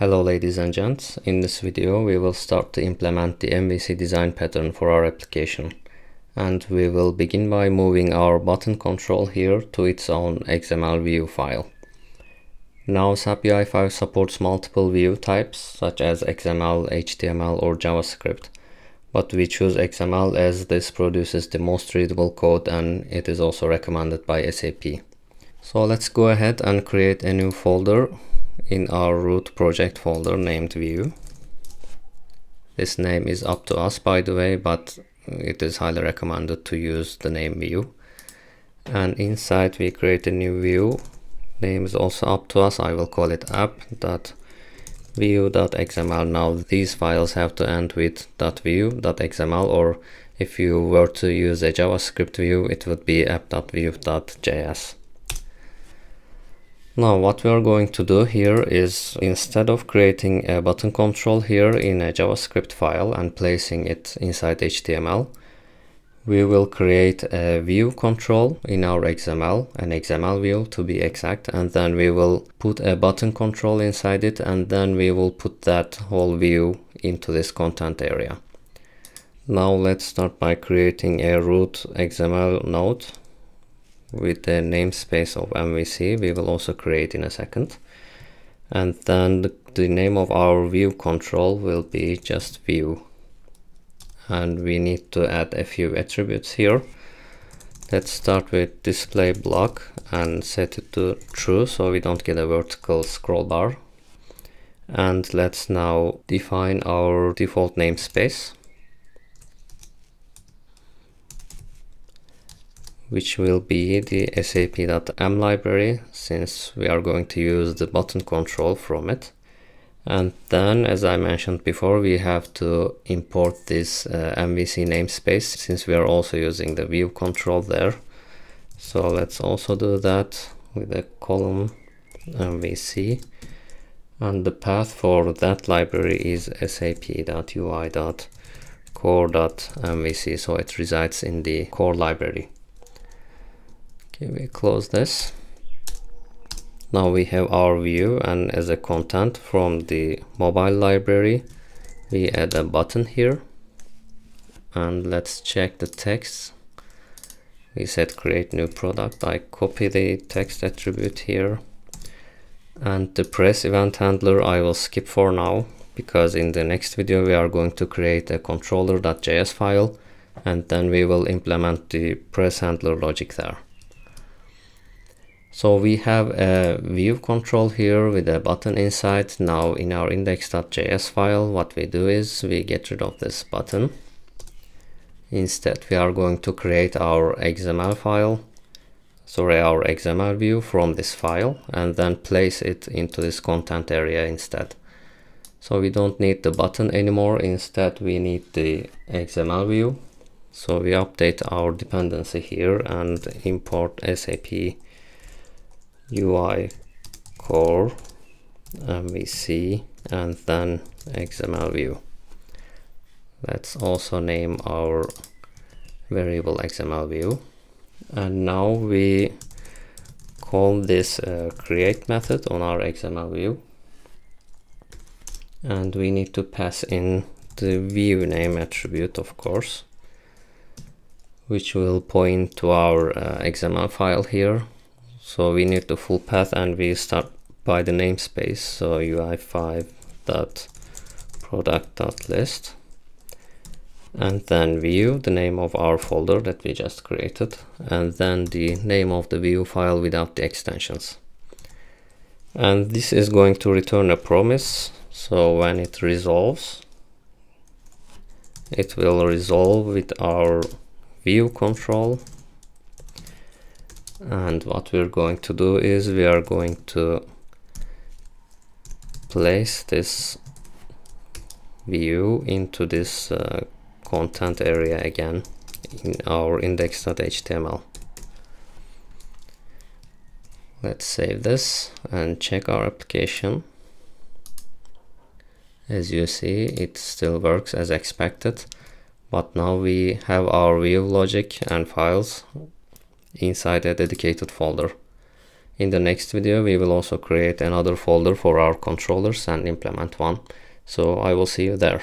Hello ladies and gents, in this video we will start to implement the MVC design pattern for our application. And we will begin by moving our button control here to its own XML view file. Now SAP UI5 supports multiple view types such as XML, HTML or JavaScript. But we choose XML as this produces the most readable code and it is also recommended by SAP. So let's go ahead and create a new folder in our root project folder named view. This name is up to us by the way, but it is highly recommended to use the name view. And inside we create a new view. Name is also up to us. I will call it app.view.xml. Now these files have to end with .view.xml or if you were to use a JavaScript view, it would be app.view.js. Now what we are going to do here is instead of creating a button control here in a JavaScript file and placing it inside HTML, we will create a view control in our XML, an XML view to be exact, and then we will put a button control inside it and then we will put that whole view into this content area. Now let's start by creating a root XML node with the namespace of MVC we will also create in a second. And then the, the, name of our view control will be just view. And we need to add a few attributes here. Let's start with display block and set it to true so we don't get a vertical scroll bar. And let's now define our default namespace which will be the sap.m library since we are going to use the button control from it. And then, as I mentioned before, we have to import this uh, MVC namespace since we are also using the view control there. So let's also do that with a column MVC. And the path for that library is sap.ui.core.mvc, so it resides in the core library. Okay, we close this. Now we have our view and as a content from the mobile library, we add a button here. And let's check the text. We said create new product. I copy the text attribute here. And the press event handler I will skip for now because in the next video we are going to create a controller.js file and then we will implement the press handler logic there. So we have a view control here with a button inside. Now in our index.js file, what we do is we get rid of this button. Instead, we are going to create our XML file, sorry, our XML view from this file and then place it into this content area instead. So we don't need the button anymore. Instead, we need the XML view. So we update our dependency here and import SAP UI core MVC and then XML view. Let's also name our variable XML view. And now we call this uh, create method on our XML view. And we need to pass in the view name attribute, of course, which will point to our uh, XML file here so we need the full path and we start by the namespace. So ui5 dot product dot list. And then view the name of our folder that we just created. And then the name of the view file without the extensions. And this is going to return a promise. So when it resolves it will resolve with our view control and what we're going to do is we are going to place this view into this uh, content area again in our index.html let's save this and check our application. As you see it still works as expected but now we have our view logic and files inside a dedicated folder. In the next video, we will also create another folder for our controllers and implement one. So I will see you there.